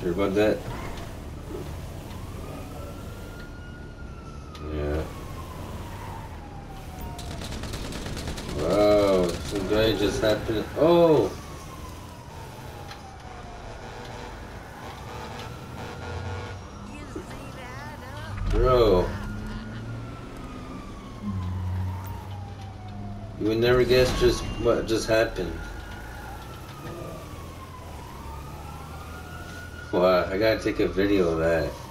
Sure about that? Yeah. Wow, some guy just happened. Oh! Bro. You would never guess just what just happened. Wow, I gotta take a video of that.